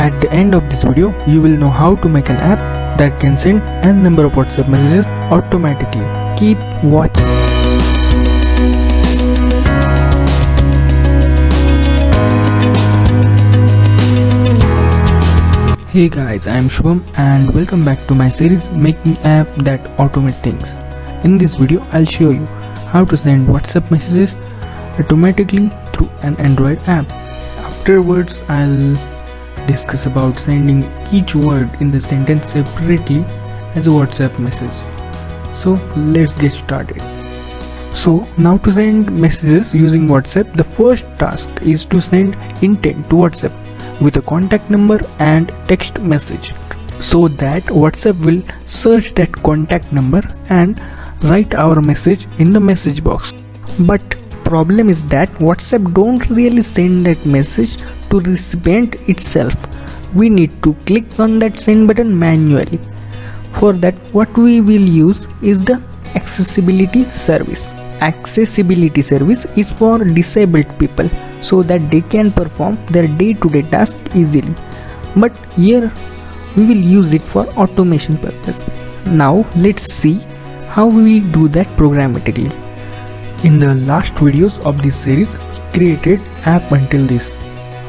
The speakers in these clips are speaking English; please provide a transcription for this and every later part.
At the end of this video, you will know how to make an app that can send n number of WhatsApp messages automatically. Keep watching. Hey guys, I am Shubham and welcome back to my series making app that automate things. In this video, I'll show you how to send WhatsApp messages automatically through an Android app. Afterwards, I'll discuss about sending each word in the sentence separately as a WhatsApp message. So let's get started. So now to send messages using WhatsApp, the first task is to send intent to WhatsApp with a contact number and text message so that WhatsApp will search that contact number and write our message in the message box. But problem is that WhatsApp don't really send that message to recipient itself. We need to click on that send button manually. For that what we will use is the accessibility service. Accessibility service is for disabled people so that they can perform their day-to-day task easily but here we will use it for automation purpose now let's see how we do that programmatically in the last videos of this series we created app until this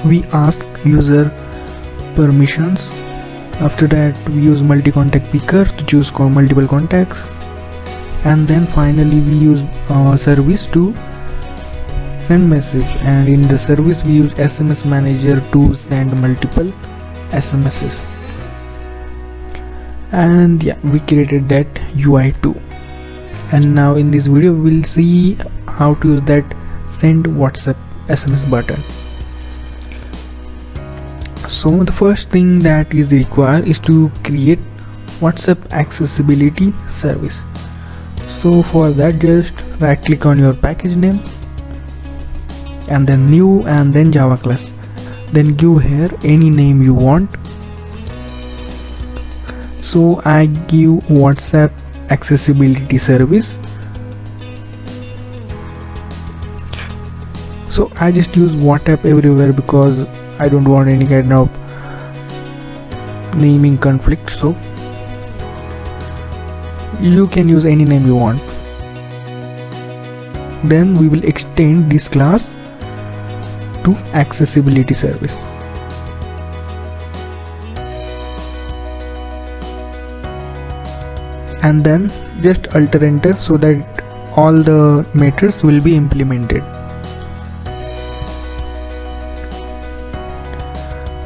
we ask user permissions. After that we use multi-contact picker to choose multiple contacts. And then finally we use uh, service to send message. And in the service we use SMS manager to send multiple SMSs and yeah we created that UI too. And now in this video we'll see how to use that send WhatsApp SMS button so the first thing that is required is to create WhatsApp accessibility service. So for that just right click on your package name and then new and then java class. Then give here any name you want. So i give whatsapp accessibility service. So i just use whatsapp everywhere because i don't want any kind of naming conflict so you can use any name you want then we will extend this class to accessibility service. And then just alter enter so that all the methods will be implemented.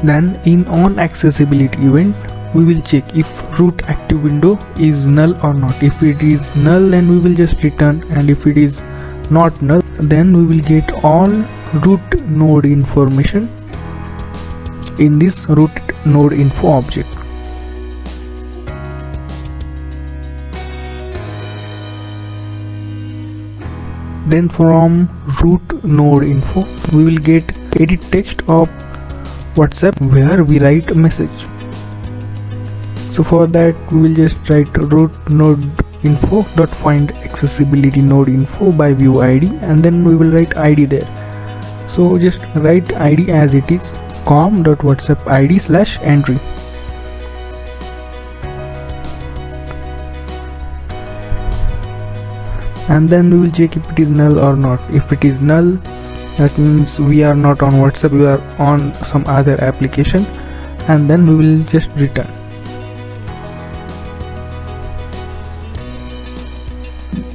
Then in on accessibility event we will check if root active window is null or not. If it is null then we will just return and if it is not null then we will get all root node information in this root node info object then from root node info we will get edit text of whatsapp where we write a message. So for that we will just write root node info dot find accessibility node info by view id and then we will write id there. So just write id as it is com.whatsapp id slash entry. And then we will check if it is null or not. If it is null that means we are not on whatsapp we are on some other application and then we will just return.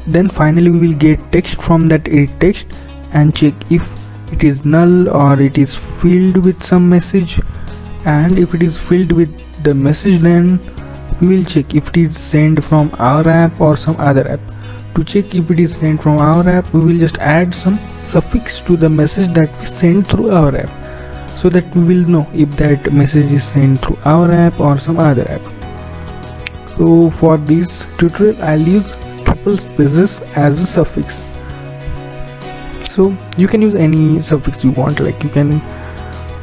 Then finally we will get text from that edit text and check if it is null or it is filled with some message. And if it is filled with the message then we will check if it is sent from our app or some other app. To check if it is sent from our app we will just add some suffix to the message that we send through our app so that we will know if that message is sent through our app or some other app. So for this tutorial i'll use triple spaces as a suffix. So you can use any suffix you want like you can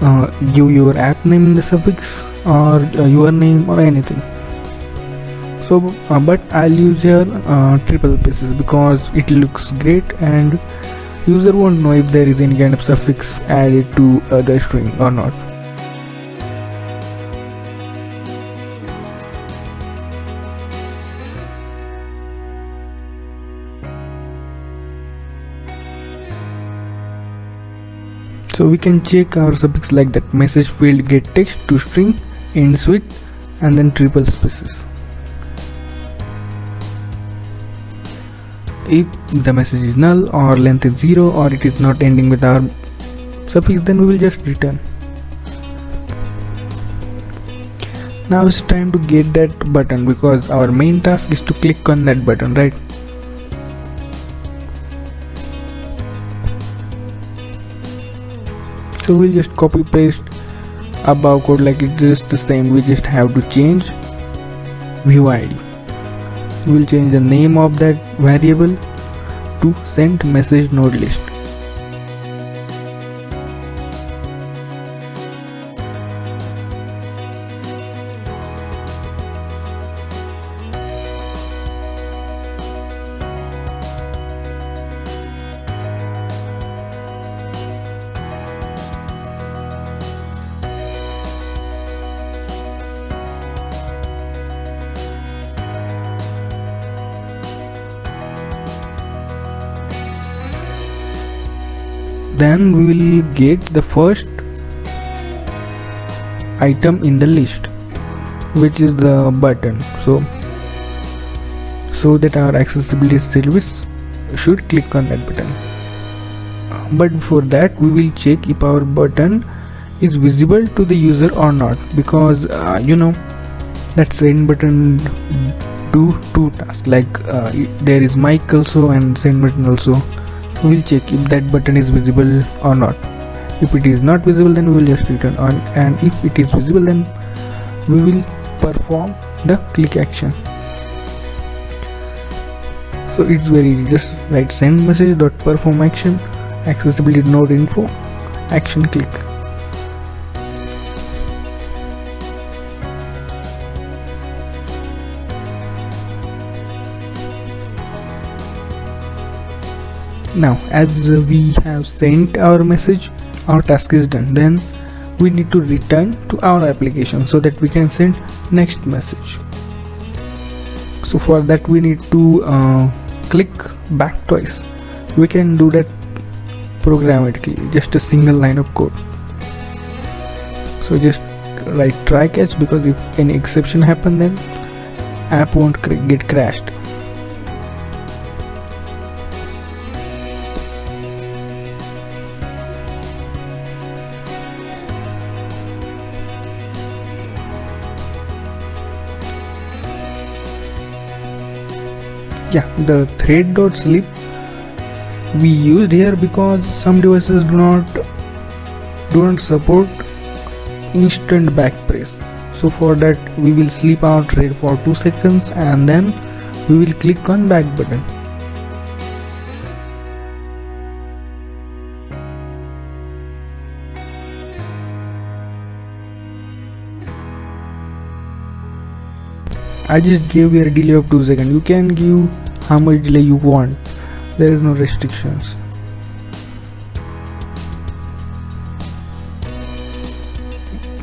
uh, give your app name in the suffix or uh, your name or anything. So uh, but I'll use here uh, triple spaces because it looks great and user won't know if there is any kind of suffix added to other string or not. So we can check our suffix like that message field get text to string ends with and then triple spaces. If the message is null or length is 0 or it is not ending with our suffix then we will just return. Now it's time to get that button because our main task is to click on that button right? So we'll just copy paste above code like it's the same. We just have to change view id we'll change the name of that variable to send message node list then we will get the first item in the list which is the button. So so that our accessibility service should click on that button. But before that we will check if our button is visible to the user or not. Because uh, you know that send button do two tasks. Like uh, there is mic also and send button also we'll check if that button is visible or not. If it is not visible then we will just return on and if it is visible then we will perform the click action. So it's very easy. Just write send message dot perform action accessibility node info action click now as we have sent our message our task is done. Then we need to return to our application so that we can send next message. So for that we need to uh, click back twice. We can do that programmatically just a single line of code. So just write try catch because if any exception happen then app won't get crashed yeah the thread dot sleep we used here because some devices do not do not support instant back press. So for that we will sleep our thread for 2 seconds and then we will click on back button I just gave you a delay of 2 seconds. You can give how much delay you want. There is no restrictions.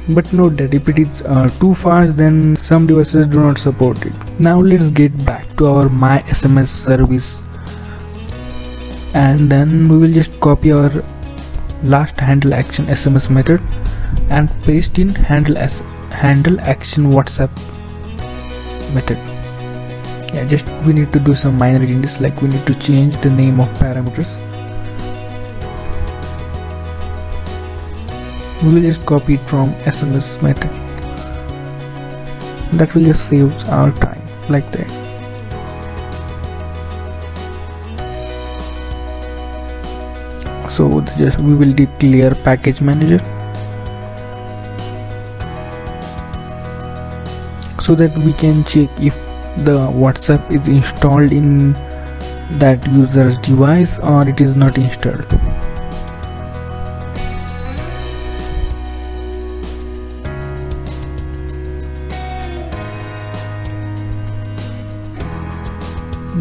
But note that if it is uh, too fast then some devices do not support it. Now let's get back to our my sms service. And then we will just copy our last handle action sms method and paste in handle as handle action whatsapp method. Yeah just we need to do some minor changes like we need to change the name of parameters. We will just copy it from sms method. That will just save our time like that. So just we will declare package manager so that we can check if the whatsapp is installed in that user's device or it is not installed.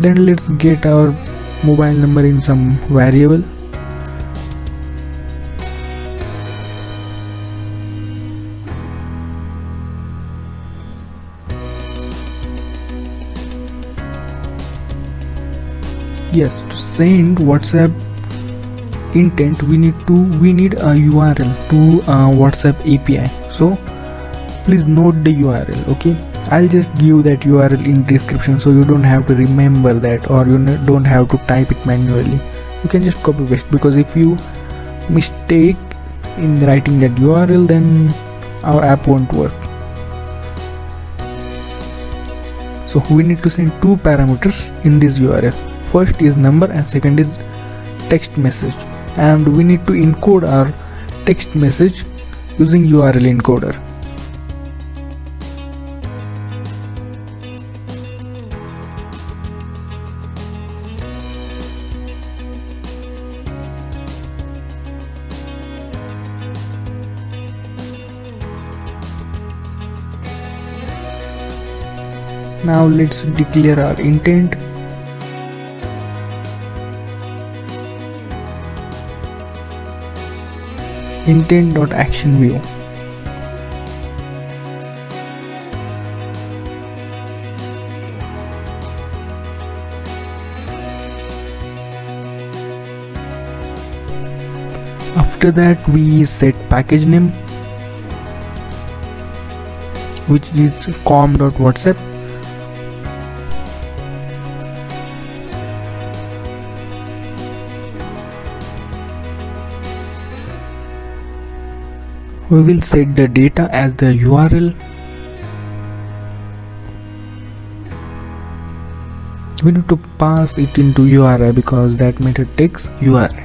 Then let's get our mobile number in some variable send whatsapp intent we need to we need a url to uh, whatsapp api so please note the url okay? I'll just give that url in description so you don't have to remember that or you don't have to type it manually. You can just copy paste because if you mistake in writing that url then our app won't work. So we need to send two parameters in this url first is number and second is text message. And we need to encode our text message using url encoder. Now let's declare our intent intent.action view after that we set package name which is com.whatsapp we will set the data as the URL we need to pass it into URI because that method takes URI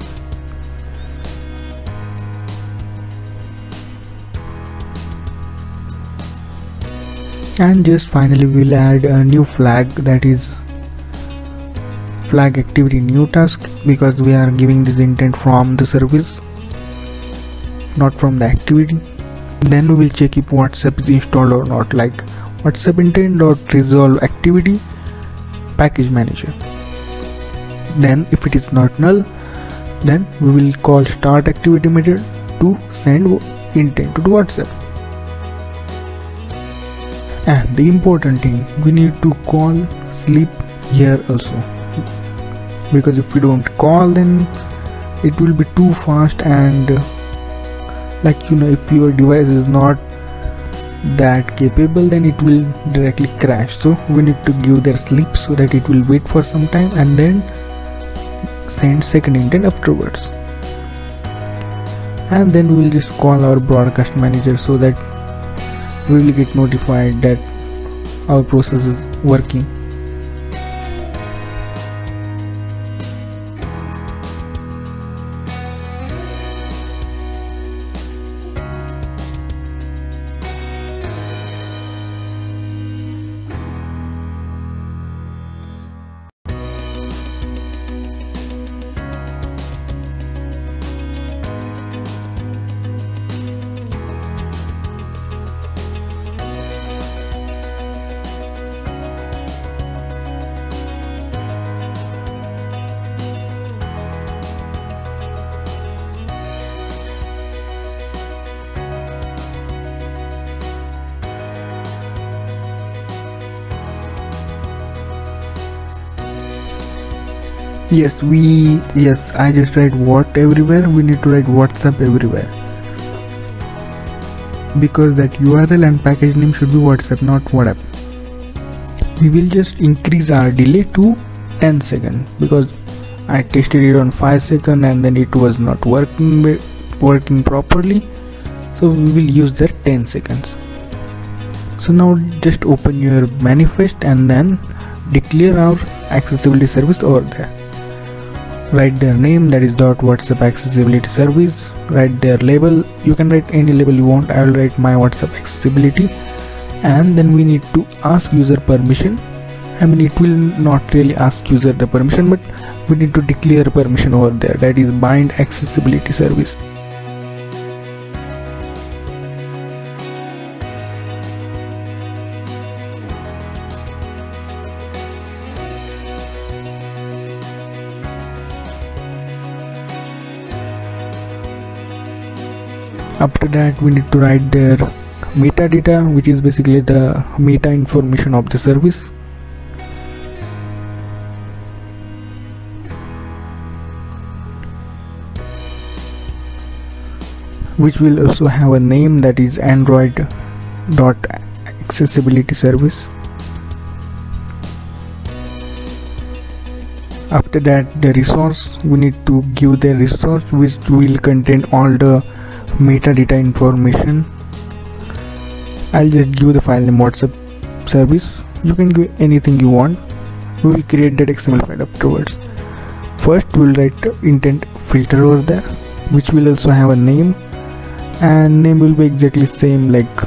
and just finally we'll add a new flag that is flag activity new task because we are giving this intent from the service not from the activity then we will check if whatsapp is installed or not like whatsapp intent resolve activity package manager. Then if it is not null then we will call start activity method to send intent to whatsapp. And the important thing we need to call sleep here also. Because if we don't call then it will be too fast and like you know if your device is not that capable then it will directly crash. So we need to give their sleep so that it will wait for some time and then send second intent afterwards. And then we will just call our broadcast manager so that we will get notified that our process is working yes we yes i just write what everywhere. We need to write whatsapp everywhere. Because that url and package name should be whatsapp not whatsapp. We will just increase our delay to 10 second because i tested it on 5 second and then it was not working working properly. So we will use that 10 seconds. So now just open your manifest and then declare our accessibility service over there write their name that is dot whatsapp accessibility service. Write their label. You can write any label you want. I will write my whatsapp accessibility. And then we need to ask user permission. I mean it will not really ask user the permission but we need to declare permission over there. That is bind accessibility service after that we need to write their metadata which is basically the meta information of the service. Which will also have a name that is android dot accessibility service. After that the resource. We need to give the resource which will contain all the metadata information. I'll just give the file name WhatsApp service. You can give anything you want. We will create that XML file afterwards. First we'll write intent filter over there which will also have a name. And name will be exactly same like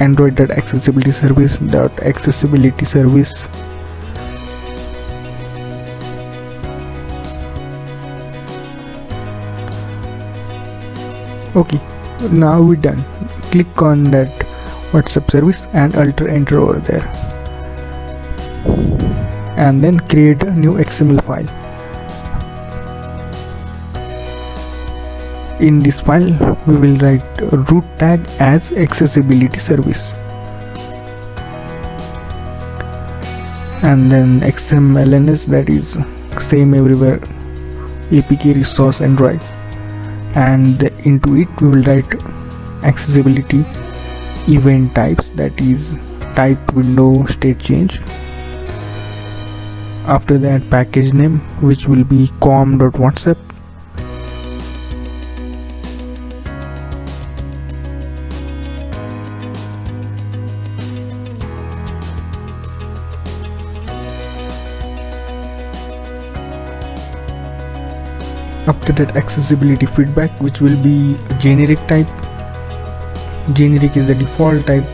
android.accessibility service dot accessibility service okay now we're done. Click on that whatsapp service and alter enter over there. And then create a new xml file. In this file we will write root tag as accessibility service. And then xmlns that is same everywhere. Apk resource android and into it we will write accessibility event types that is type window state change. After that package name which will be com.whatsapp accessibility feedback which will be generic type. Generic is the default type.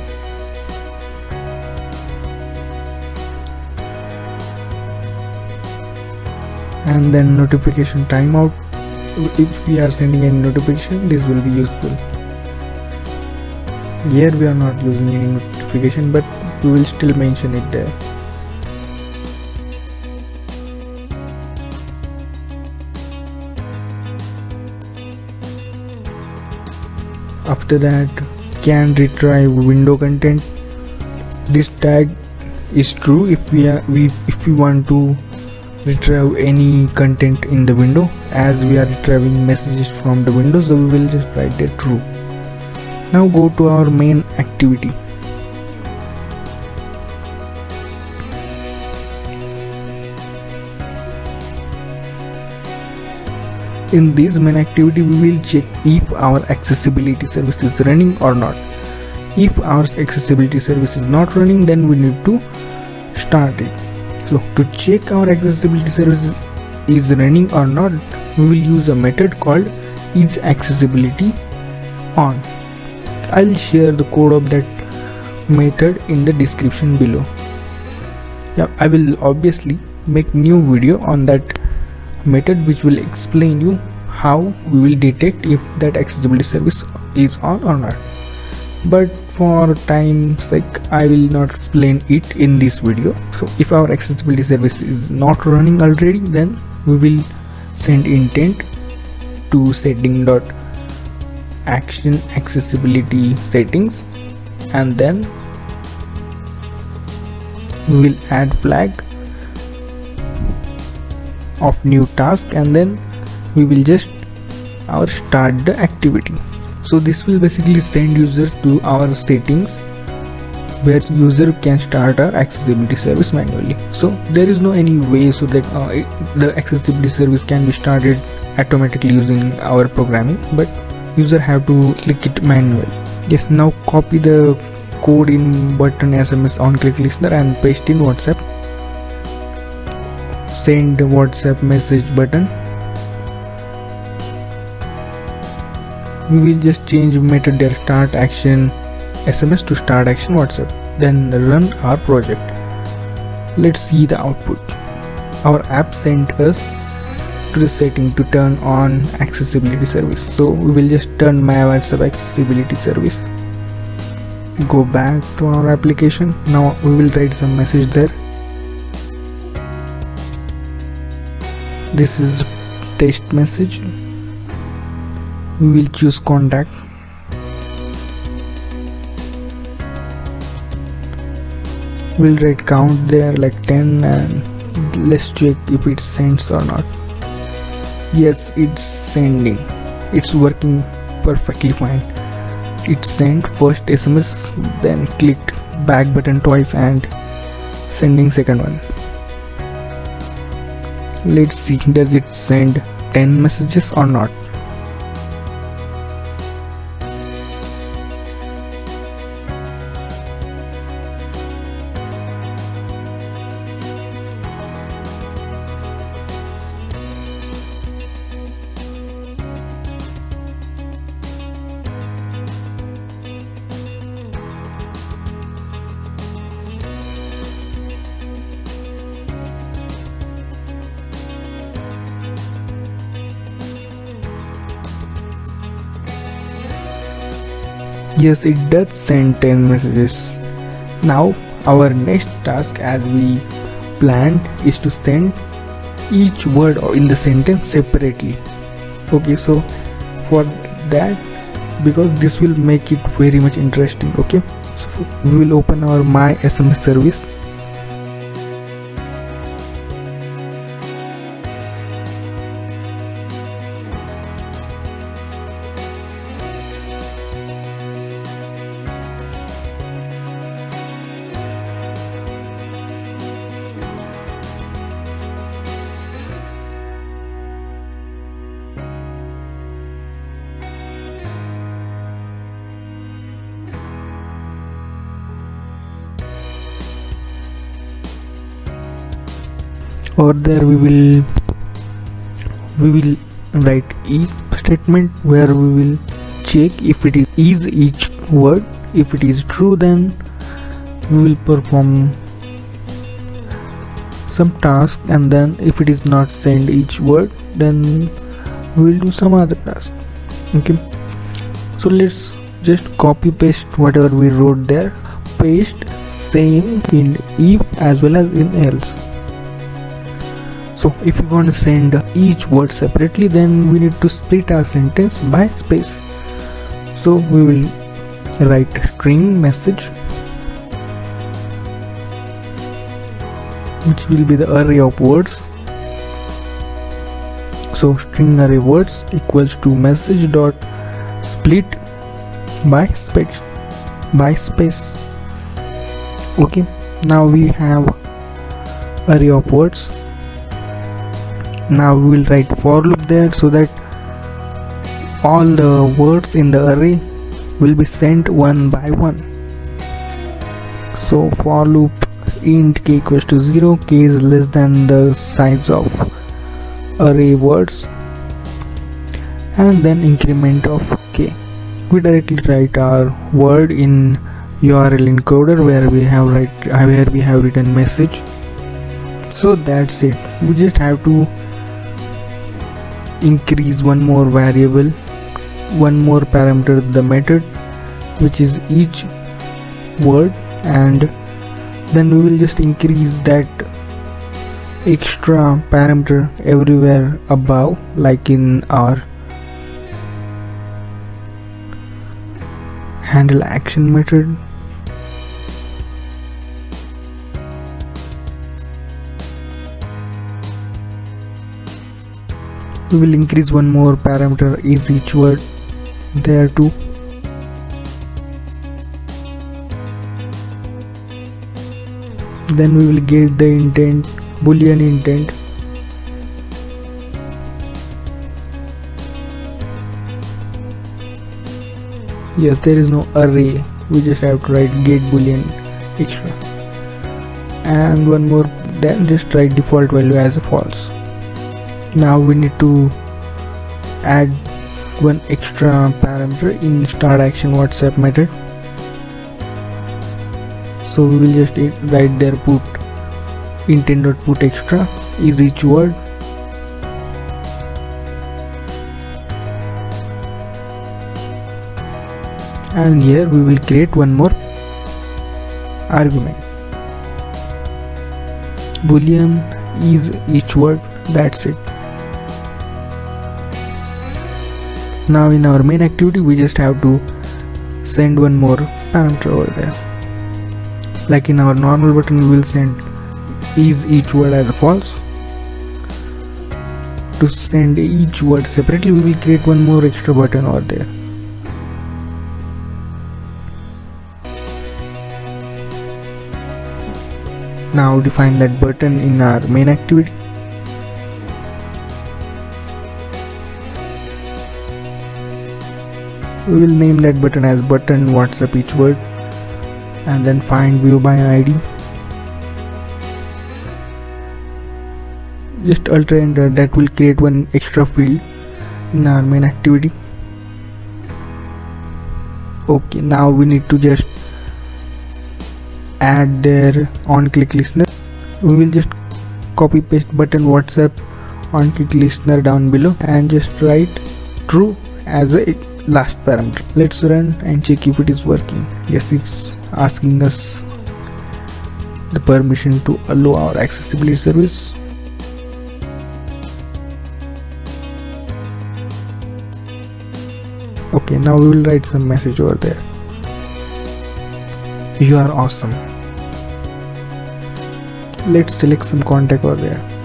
And then notification timeout. If we are sending any notification this will be useful. Here we are not using any notification but we will still mention it there after that can retrieve window content. This tag is true if we are we if we want to retrieve any content in the window. As we are retrieving messages from the window so we will just write that true. Now go to our main activity in this main activity we will check if our accessibility service is running or not. If our accessibility service is not running then we need to start it. So to check our accessibility service is running or not we will use a method called is accessibility on. I'll share the code of that method in the description below. Yeah i will obviously make new video on that method which will explain you how we will detect if that accessibility service is on or not. But for time's sake i will not explain it in this video. So if our accessibility service is not running already then we will send intent to setting dot action accessibility settings and then we will add flag of new task and then we will just our start the activity. So this will basically send user to our settings where user can start our accessibility service manually. So there is no any way so that uh, the accessibility service can be started automatically using our programming but user have to click it manually. Yes now copy the code in button sms on click listener and paste in whatsapp send whatsapp message button. We will just change method start action sms to start action whatsapp then run our project. Let's see the output. Our app sent us to the setting to turn on accessibility service. So we will just turn my whatsapp accessibility service. Go back to our application. Now we will write some message there this is test message. We will choose contact. We'll write count there like 10 and let's check if it sends or not. Yes it's sending. It's working perfectly fine. It sent first sms then clicked back button twice and sending second one let's see does it send 10 messages or not yes it does send 10 messages. Now our next task as we planned is to send each word in the sentence separately. Okay so for that because this will make it very much interesting okay? So we will open our my sms service over there we will we will write if statement where we will check if it is each word. If it is true then we will perform some task. And then if it is not send each word then we will do some other task. Okay. So let's just copy paste whatever we wrote there. Paste same in if as well as in else so if we want to send each word separately then we need to split our sentence by space. So we will write string message which will be the array of words. So string array words equals to message dot split by space by space. Okay now we have array of words now we will write for loop there so that all the words in the array will be sent one by one. So for loop int k equals to 0 k is less than the size of array words and then increment of k. We directly write our word in url encoder where we have write where we have written message. So that's it. We just have to increase one more variable one more parameter the method which is each word and then we will just increase that extra parameter everywhere above like in our handle action method we will increase one more parameter is each word there too. Then we will get the intent boolean intent. Yes there is no array. We just have to write get boolean extra. And one more then just write default value as false now we need to add one extra parameter in start action whatsapp method so we will just write there put intent put extra is each word. And here we will create one more argument. Boolean is each word that's it now in our main activity we just have to send one more parameter over there. Like in our normal button we will send is each word as false. To send each word separately we will create one more extra button over there. Now define that button in our main activity. We will name that button as button whatsapp each word. And then find view by id just alter enter uh, that will create one extra field in our main activity. Okay now we need to just add their on click listener. We will just copy paste button whatsapp on click listener down below and just write true as a last parameter. Let's run and check if it is working. Yes it's asking us the permission to allow our accessibility service. Okay now we will write some message over there. You are awesome. Let's select some contact over there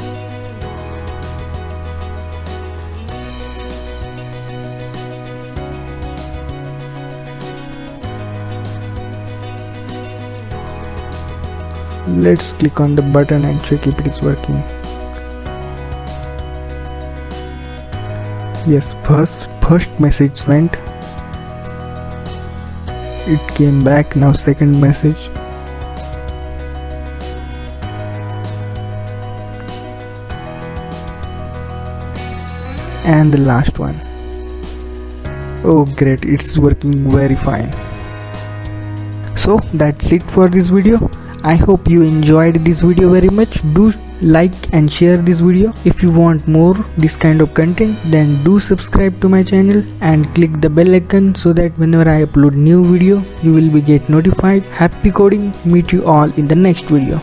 let's click on the button and check if it is working. Yes first first message sent. It came back now second message. And the last one. Oh great it's working very fine. So that's it for this video i hope you enjoyed this video very much. Do like and share this video. If you want more this kind of content then do subscribe to my channel and click the bell icon so that whenever i upload new video you will be get notified. Happy coding. Meet you all in the next video